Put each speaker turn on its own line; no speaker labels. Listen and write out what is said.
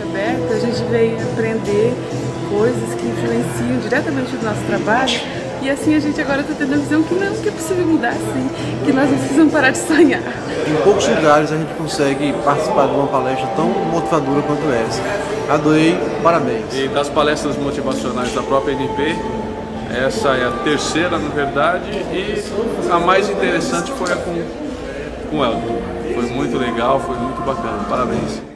mente aberta, a gente vem aprender coisas que influenciam diretamente o nosso trabalho e assim a gente agora está tendo a visão que não, que é possível mudar assim, que nós não precisamos parar de sonhar.
Em poucos lugares a gente consegue participar de uma palestra tão motivadora quanto essa. Adorei, parabéns.
E das palestras motivacionais da própria NP, essa é a terceira, na verdade, e a mais interessante foi a com, com ela. Foi muito legal, foi muito bacana. Parabéns.